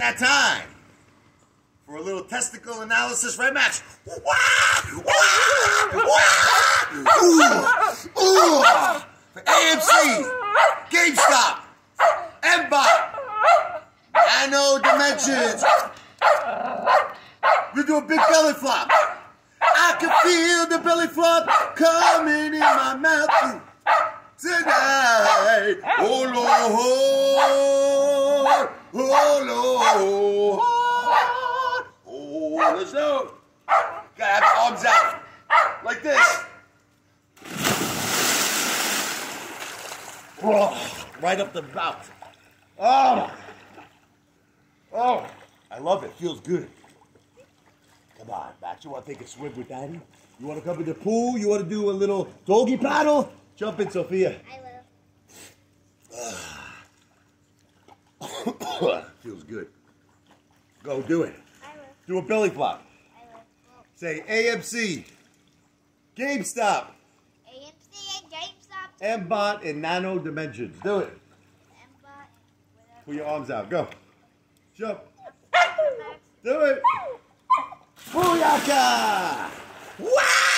That time for a little testicle analysis, right, Max? For AMC, GameStop, MBOT, Nano Dimensions. We do a big belly flop. I can feel the belly flop coming in my mouth tonight. Oh Lord, oh Lord, oh let's go. Gotta have the arms out like this. Oh, right up the mouth. Oh, oh, I love it. Feels good. Come on, Max. You want to take a swim with Daddy? You want to come in the pool? You want to do a little doggy paddle? Jump in, Sophia. I will. Ah. Feels good. Go do it. I. Do a belly flop. I. Say AMC, GameStop, AMC and GameStop. MBOT, and Nano Dimensions. Do it. Put your arms out. Go. Jump. Do it. Booyaka! Wow!